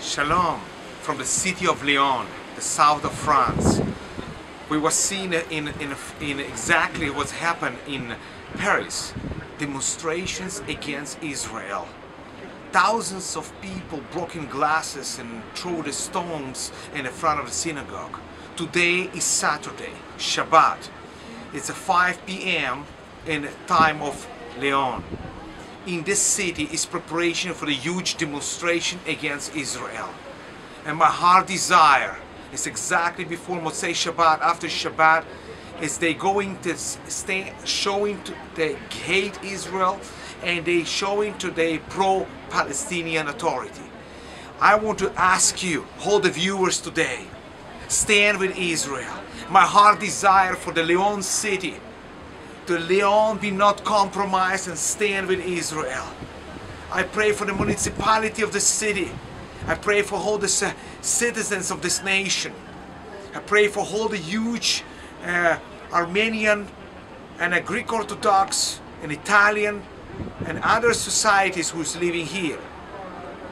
Shalom from the city of Lyon, the south of France. We were seeing in, in, in exactly what's happened in Paris, demonstrations against Israel. Thousands of people broken glasses and threw the stones in the front of the synagogue. Today is Saturday, Shabbat. It's a 5 p.m. in time of Lyon. In this city is preparation for the huge demonstration against Israel. And my heart desire is exactly before Motzei Shabbat, after Shabbat, is they going to stay showing to they hate Israel and they showing to the pro-Palestinian authority. I want to ask you, all the viewers today, stand with Israel. My heart desire for the Lyon city, to Lyon be not compromised and stand with Israel. I pray for the municipality of the city. I pray for all the citizens of this nation. I pray for all the huge uh, Armenian and Greek Orthodox and Italian and other societies who's living here.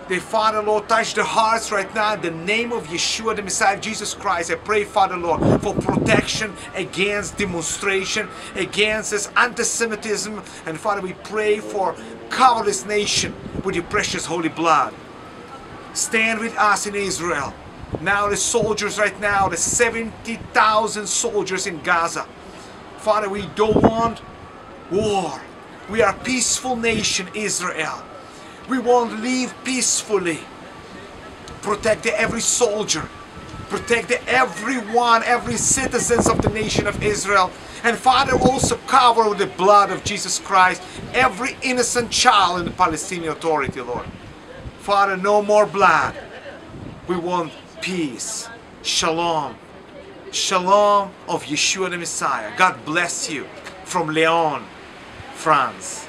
They, Father Lord, touch the hearts right now in the name of Yeshua, the Messiah, Jesus Christ. I pray, Father Lord, for protection against demonstration, against this anti-Semitism. And Father, we pray for cover this nation with your precious holy blood. Stand with us in Israel. Now the soldiers right now, the 70,000 soldiers in Gaza. Father, we don't want war. We are a peaceful nation, Israel. We want to live peacefully. Protect every soldier. Protect everyone, every citizens of the nation of Israel. And Father, also cover with the blood of Jesus Christ every innocent child in the Palestinian Authority, Lord. Father, no more blood. We want peace. Shalom. Shalom of Yeshua the Messiah. God bless you from Lyon, France.